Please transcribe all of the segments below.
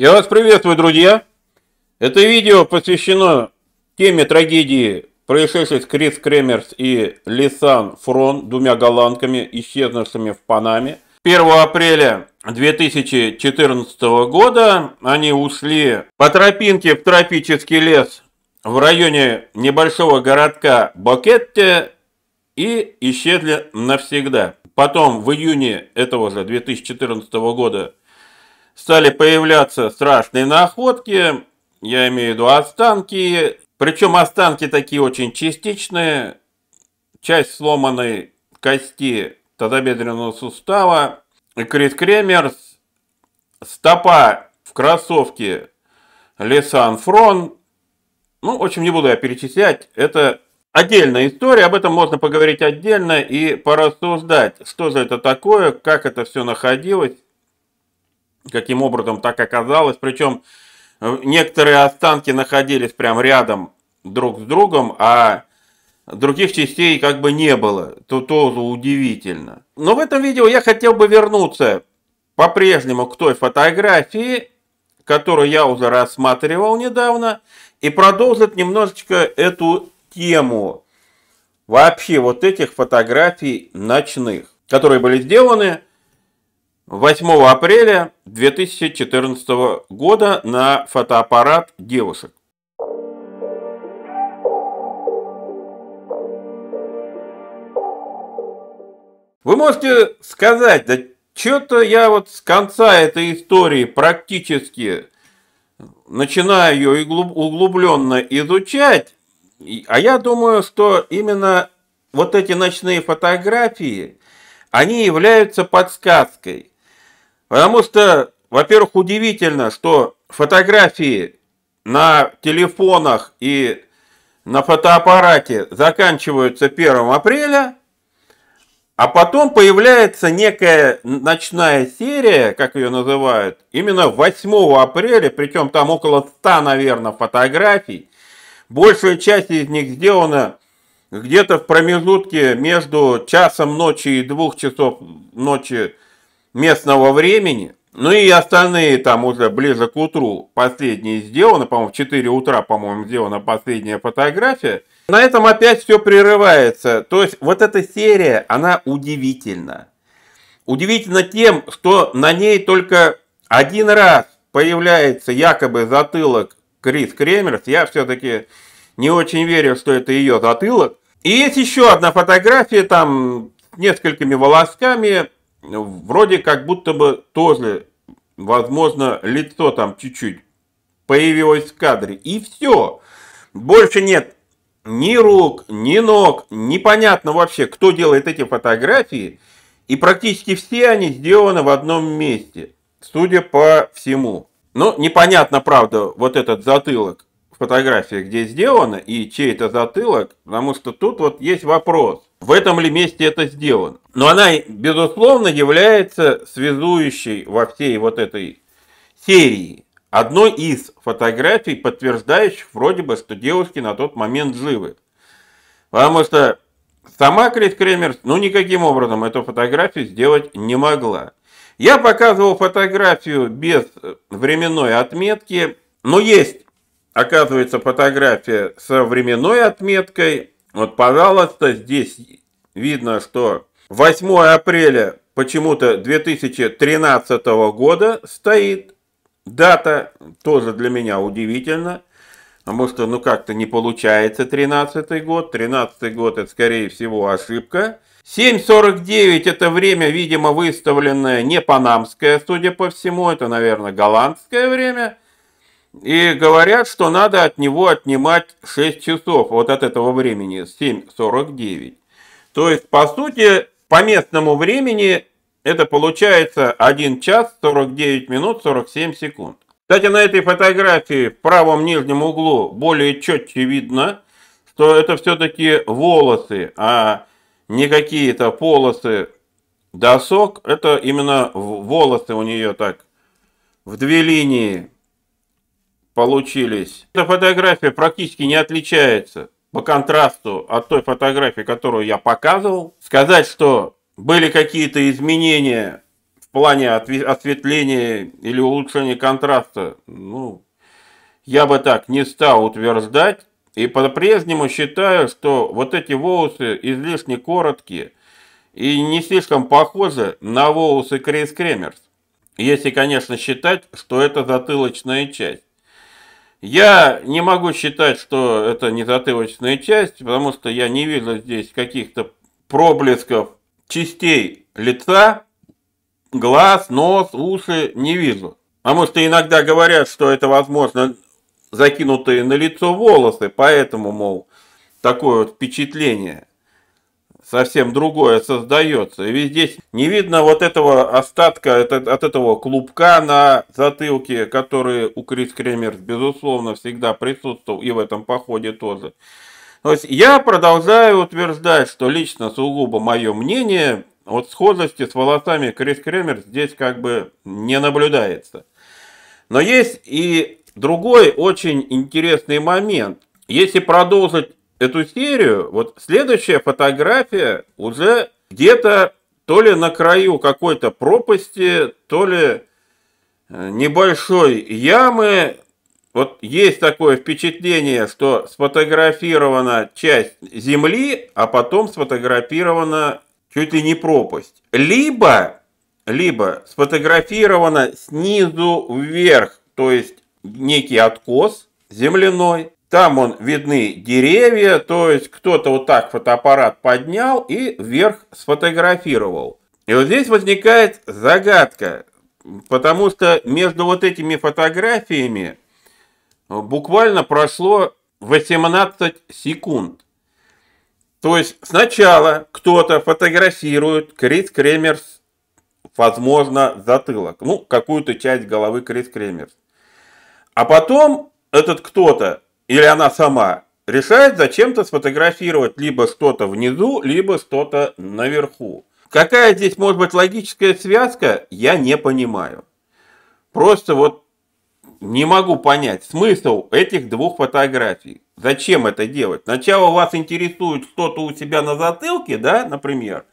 Я вас приветствую, друзья! Это видео посвящено теме трагедии, происшедшей с Крис Кремерс и Лисан Фрон, двумя голландками, исчезнувшими в Панаме. 1 апреля 2014 года они ушли по тропинке в тропический лес в районе небольшого городка Бокетте и исчезли навсегда. Потом в июне этого же 2014 года стали появляться страшные находки, я имею в виду останки, причем останки такие очень частичные, часть сломанной кости тазобедренного сустава, Крис Кремерс, стопа в кроссовке Лесан Фрон, ну, в общем, не буду я перечислять, это отдельная история, об этом можно поговорить отдельно и порассуждать, что же это такое, как это все находилось, каким образом так оказалось. Причем э, некоторые останки находились прям рядом друг с другом, а других частей как бы не было. То тоже удивительно. Но в этом видео я хотел бы вернуться по-прежнему к той фотографии, которую я уже рассматривал недавно, и продолжить немножечко эту тему вообще вот этих фотографий ночных, которые были сделаны 8 апреля 2014 года на фотоаппарат девушек. Вы можете сказать, да что-то я вот с конца этой истории практически начинаю ее углубленно изучать, а я думаю, что именно вот эти ночные фотографии, они являются подсказкой. Потому что, во-первых, удивительно, что фотографии на телефонах и на фотоаппарате заканчиваются 1 апреля, а потом появляется некая ночная серия, как ее называют, именно 8 апреля, причем там около 100, наверное, фотографий. Большая часть из них сделана где-то в промежутке между часом ночи и двух часов ночи местного времени. Ну и остальные там уже ближе к утру последние сделаны, по-моему, в 4 утра, по-моему, сделана последняя фотография. На этом опять все прерывается. То есть вот эта серия, она удивительна. Удивительно тем, что на ней только один раз появляется якобы затылок Крис Кремерс. Я все-таки не очень верю, что это ее затылок. И есть еще одна фотография там с несколькими волосками вроде как будто бы тоже, возможно, лицо там чуть-чуть появилось в кадре. И все. Больше нет ни рук, ни ног. Непонятно вообще, кто делает эти фотографии. И практически все они сделаны в одном месте. Судя по всему. Ну, непонятно, правда, вот этот затылок фотография, где сделано, и чей это затылок, потому что тут вот есть вопрос, в этом ли месте это сделано. Но она, безусловно, является связующей во всей вот этой серии одной из фотографий, подтверждающих вроде бы, что девушки на тот момент живы. Потому что сама Крис Кремерс, ну, никаким образом эту фотографию сделать не могла. Я показывал фотографию без временной отметки, но есть оказывается фотография со временной отметкой. Вот, пожалуйста, здесь видно, что 8 апреля почему-то 2013 года стоит. Дата, тоже для меня удивительно, потому что, ну, как-то не получается 13 год, 13 год это, скорее всего, ошибка. 7.49 это время, видимо, выставленное не панамское, судя по всему, это, наверное, голландское время – и говорят, что надо от него отнимать 6 часов вот от этого времени, 7.49. То есть, по сути, по местному времени это получается 1 час 49 минут 47 секунд. Кстати, на этой фотографии в правом нижнем углу более четче видно, что это все-таки волосы, а не какие-то полосы досок. Это именно волосы у нее так в две линии получились. Эта фотография практически не отличается по контрасту от той фотографии, которую я показывал. Сказать, что были какие-то изменения в плане осветления или улучшения контраста, ну, я бы так не стал утверждать. И по-прежнему считаю, что вот эти волосы излишне короткие и не слишком похожи на волосы Крис Кремерс. Если, конечно, считать, что это затылочная часть. Я не могу считать, что это не затылочная часть, потому что я не вижу здесь каких-то проблесков частей лица, глаз, нос, уши, не вижу. Потому что иногда говорят, что это, возможно, закинутые на лицо волосы, поэтому, мол, такое вот впечатление совсем другое создается. И здесь не видно вот этого остатка, от этого клубка на затылке, который у Крис Кремер, безусловно, всегда присутствовал и в этом походе тоже. То есть я продолжаю утверждать, что лично сугубо мое мнение, вот схожести с волосами Крис Кремер здесь как бы не наблюдается. Но есть и другой очень интересный момент. Если продолжить эту серию, вот следующая фотография уже где-то то ли на краю какой-то пропасти, то ли э, небольшой ямы. Вот есть такое впечатление, что сфотографирована часть земли, а потом сфотографирована чуть ли не пропасть. Либо, либо сфотографирована снизу вверх, то есть некий откос земляной, там он видны деревья, то есть кто-то вот так фотоаппарат поднял и вверх сфотографировал. И вот здесь возникает загадка, потому что между вот этими фотографиями буквально прошло 18 секунд. То есть сначала кто-то фотографирует Крис Кремерс, возможно, затылок, ну, какую-то часть головы Крис Кремерс. А потом этот кто-то или она сама решает зачем-то сфотографировать либо что-то внизу, либо что-то наверху. Какая здесь может быть логическая связка, я не понимаю. Просто вот не могу понять смысл этих двух фотографий. Зачем это делать? Сначала вас интересует что-то у себя на затылке, да, например.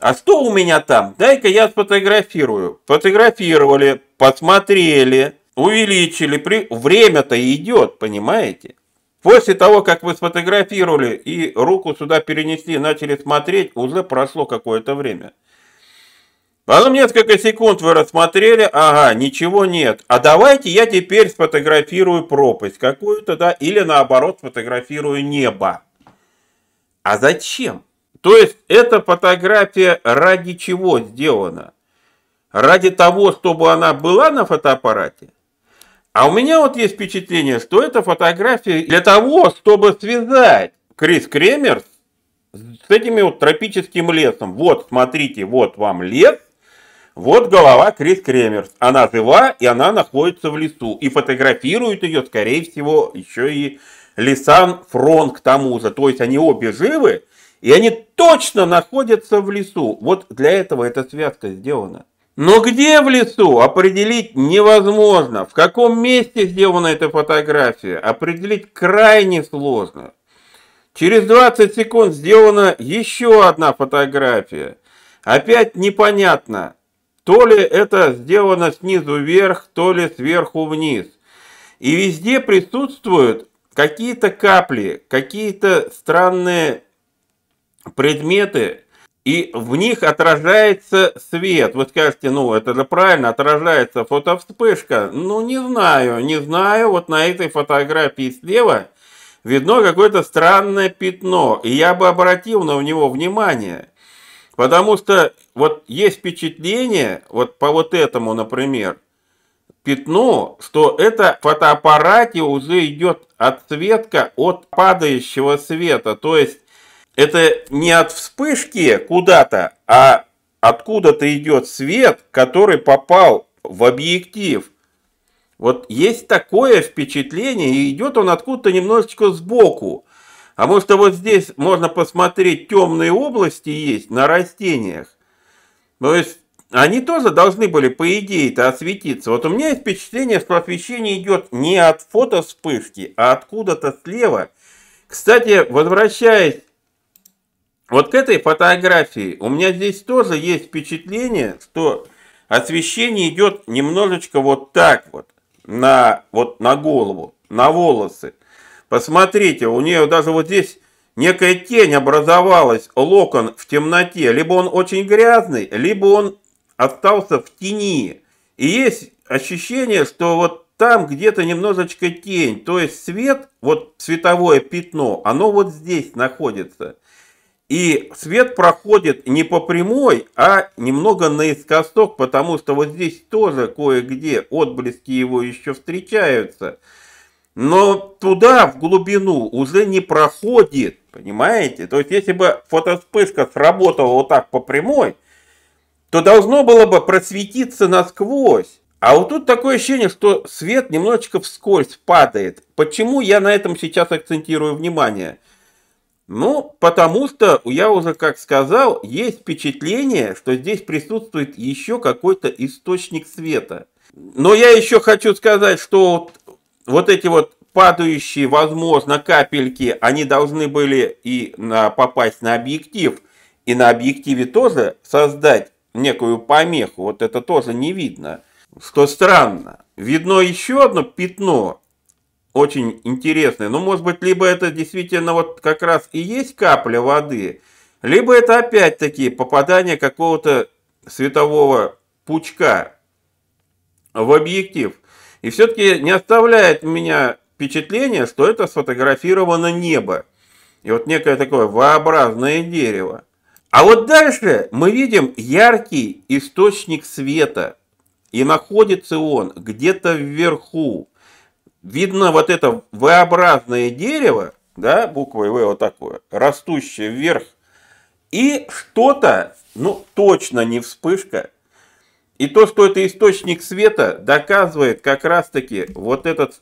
А что у меня там? Дай-ка я сфотографирую. Фотографировали, посмотрели, увеличили, при... время-то идет, понимаете? После того, как вы сфотографировали и руку сюда перенесли, начали смотреть, уже прошло какое-то время. Потом несколько секунд вы рассмотрели, ага, ничего нет. А давайте я теперь сфотографирую пропасть какую-то, да, или наоборот сфотографирую небо. А зачем? То есть эта фотография ради чего сделана? Ради того, чтобы она была на фотоаппарате? А у меня вот есть впечатление, что это фотография для того, чтобы связать Крис Кремер с этими вот тропическим лесом. Вот, смотрите, вот вам лес, вот голова Крис Кремер. Она жива, и она находится в лесу. И фотографирует ее, скорее всего, еще и Лисан Фрон к тому же. То есть они обе живы, и они точно находятся в лесу. Вот для этого эта связка сделана. Но где в лесу определить невозможно. В каком месте сделана эта фотография, определить крайне сложно. Через 20 секунд сделана еще одна фотография. Опять непонятно, то ли это сделано снизу вверх, то ли сверху вниз. И везде присутствуют какие-то капли, какие-то странные предметы, и в них отражается свет. Вы скажете, ну это же правильно, отражается фотовспышка. Ну не знаю, не знаю, вот на этой фотографии слева видно какое-то странное пятно. И я бы обратил на него внимание. Потому что вот есть впечатление, вот по вот этому, например, пятну, что это в фотоаппарате уже идет отсветка от падающего света. То есть это не от вспышки куда-то, а откуда-то идет свет, который попал в объектив. Вот есть такое впечатление, и идет он откуда-то немножечко сбоку. А может, вот здесь можно посмотреть, темные области есть на растениях. То есть, они тоже должны были, по идее-то, осветиться. Вот у меня есть впечатление, что освещение идет не от фотоспышки, а откуда-то слева. Кстати, возвращаясь вот к этой фотографии у меня здесь тоже есть впечатление, что освещение идет немножечко вот так вот, на, вот на голову, на волосы. Посмотрите, у нее даже вот здесь некая тень образовалась, локон в темноте. Либо он очень грязный, либо он остался в тени. И есть ощущение, что вот там где-то немножечко тень. То есть свет, вот световое пятно, оно вот здесь находится. И свет проходит не по прямой, а немного наискосок, потому что вот здесь тоже кое-где отблески его еще встречаются. Но туда, в глубину, уже не проходит, понимаете? То есть, если бы фотоспышка сработала вот так по прямой, то должно было бы просветиться насквозь. А вот тут такое ощущение, что свет немножечко вскользь падает. Почему я на этом сейчас акцентирую внимание? Ну, потому что, я уже как сказал, есть впечатление, что здесь присутствует еще какой-то источник света. Но я еще хочу сказать, что вот, вот эти вот падающие, возможно, капельки, они должны были и на, попасть на объектив, и на объективе тоже создать некую помеху. Вот это тоже не видно. Что странно. Видно еще одно пятно, очень интересное. Ну, может быть, либо это действительно вот как раз и есть капля воды, либо это опять-таки попадание какого-то светового пучка в объектив. И все-таки не оставляет меня впечатление, что это сфотографировано небо. И вот некое такое V-образное дерево. А вот дальше мы видим яркий источник света. И находится он где-то вверху видно вот это V-образное дерево, да, буквой V вот такое, растущее вверх, и что-то, ну, точно не вспышка, и то, что это источник света, доказывает как раз-таки вот этот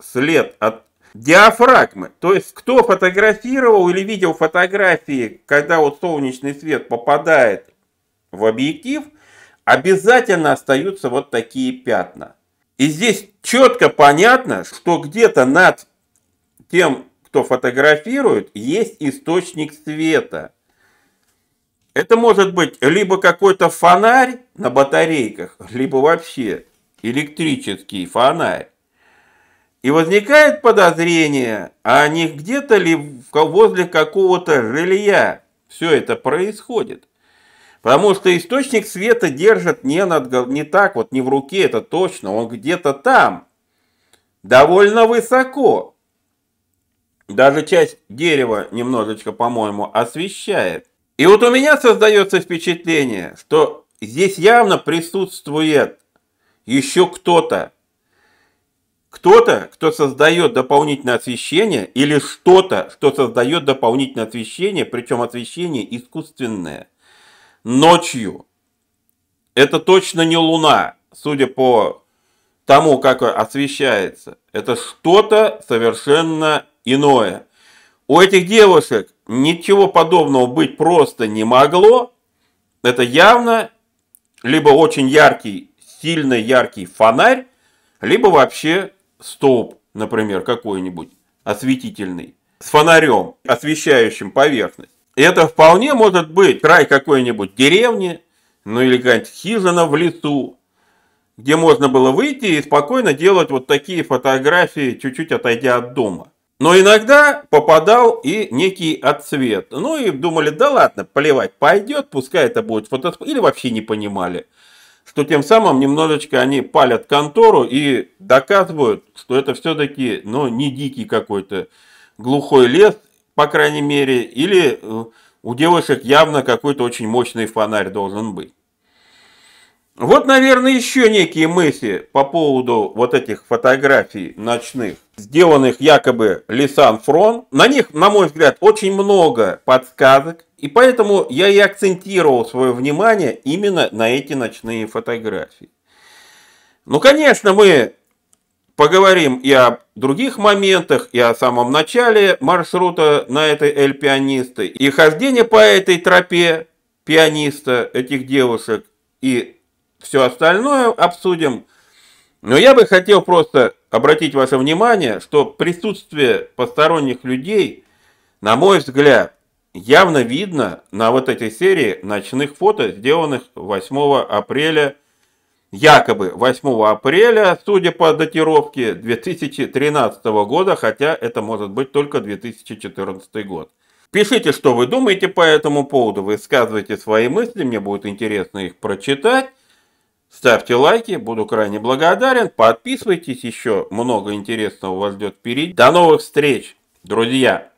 след от диафрагмы. То есть, кто фотографировал или видел фотографии, когда вот солнечный свет попадает в объектив, обязательно остаются вот такие пятна. И здесь четко понятно, что где-то над тем, кто фотографирует, есть источник света. Это может быть либо какой-то фонарь на батарейках, либо вообще электрический фонарь. И возникает подозрение, а не где-то ли возле какого-то жилья все это происходит. Потому что источник света держит не, над, не так вот, не в руке, это точно, он где-то там, довольно высоко. Даже часть дерева немножечко, по-моему, освещает. И вот у меня создается впечатление, что здесь явно присутствует еще кто-то. Кто-то, кто создает дополнительное освещение, или что-то, что создает дополнительное освещение, причем освещение искусственное ночью. Это точно не луна, судя по тому, как освещается. Это что-то совершенно иное. У этих девушек ничего подобного быть просто не могло. Это явно либо очень яркий, сильно яркий фонарь, либо вообще столб, например, какой-нибудь осветительный, с фонарем, освещающим поверхность. Это вполне может быть край какой-нибудь деревни, ну или какая-нибудь хижина в лесу, где можно было выйти и спокойно делать вот такие фотографии, чуть-чуть отойдя от дома. Но иногда попадал и некий отцвет. Ну и думали, да ладно, поливать пойдет, пускай это будет фотоспорт. Или вообще не понимали, что тем самым немножечко они палят контору и доказывают, что это все-таки ну, не дикий какой-то глухой лес, по крайней мере, или э, у девушек явно какой-то очень мощный фонарь должен быть. Вот, наверное, еще некие мысли по поводу вот этих фотографий ночных, сделанных якобы Лисан Фрон. На них, на мой взгляд, очень много подсказок, и поэтому я и акцентировал свое внимание именно на эти ночные фотографии. Ну, конечно, мы Поговорим и о других моментах, и о самом начале маршрута на этой Эль Пианисты, и хождение по этой тропе пианиста, этих девушек, и все остальное обсудим. Но я бы хотел просто обратить ваше внимание, что присутствие посторонних людей, на мой взгляд, явно видно на вот этой серии ночных фото, сделанных 8 апреля якобы 8 апреля, судя по датировке 2013 года, хотя это может быть только 2014 год. Пишите, что вы думаете по этому поводу, высказывайте свои мысли, мне будет интересно их прочитать. Ставьте лайки, буду крайне благодарен. Подписывайтесь, еще много интересного вас ждет впереди. До новых встреч, друзья!